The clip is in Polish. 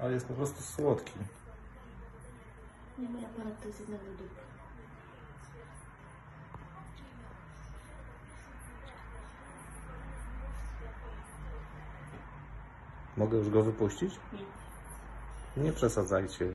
Ale jest po prostu słodki. Nie, mój aparat to jest jednak do. Mogę już go wypuścić? Nie. Nie przesadzajcie.